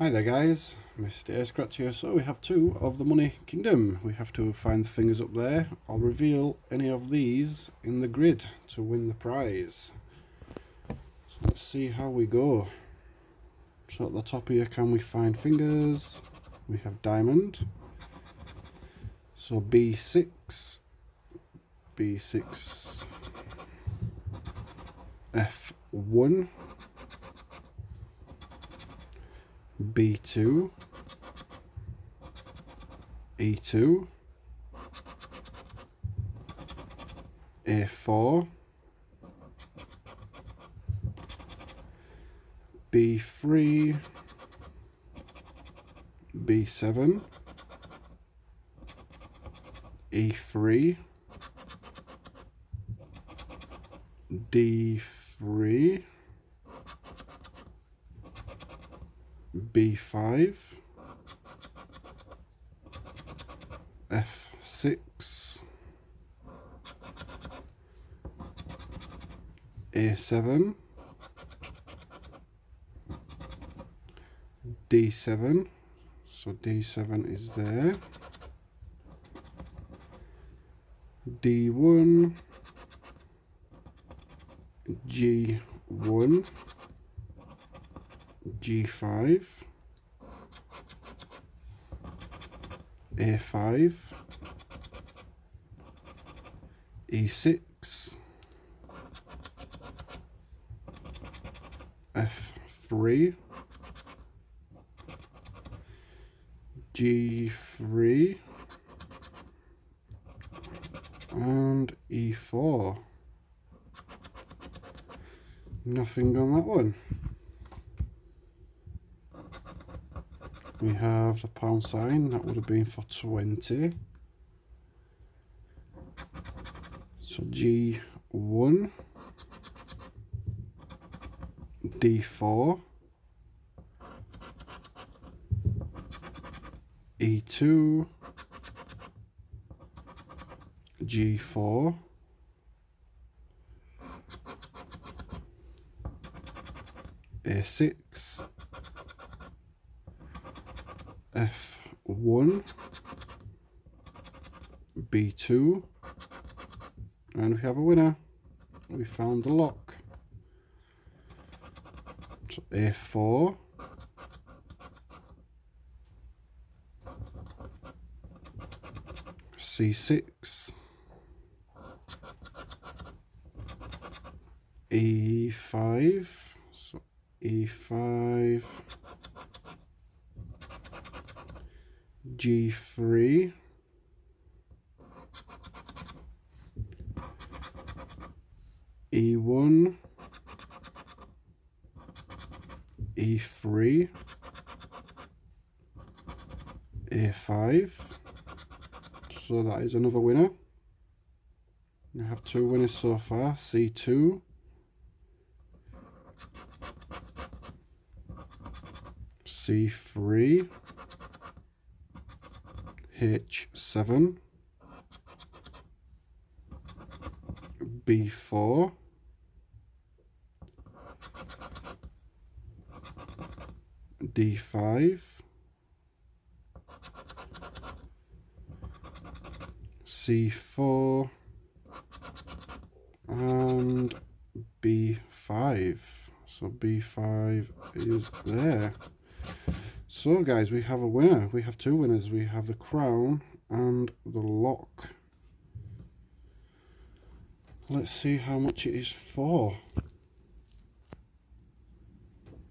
Hi there guys, Mr. Scratch here. So we have two of the Money Kingdom. We have to find the fingers up there. I'll reveal any of these in the grid to win the prize. So let's see how we go. So at the top here, can we find fingers? We have diamond. So B6, B6, F1, B2, E2, A4, B3, B7, E3, D3, B5, F6, A7, D7, so D7 is there, D1, G1, G5, A5, E6, F3, G3, and E4. Nothing on that one. We have the pound sign that would have been for 20 so G1 D4 E2 G4 A6 F1, B2, and we have a winner. We found the lock. So A4, C6, E5, so E5, G3 E1 E3 A5 so that is another winner. I have two winners so far. C2 C3 H7 B4 D5 C4 and B5 so B5 is there so guys, we have a winner. We have two winners. We have the crown and the lock. Let's see how much it is for.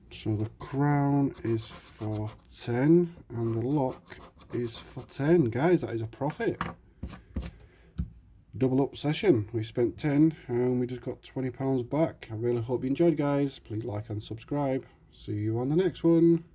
So the crown is for 10 and the lock is for 10. Guys, that is a profit. Double up session. We spent 10 and we just got £20 back. I really hope you enjoyed guys. Please like and subscribe. See you on the next one.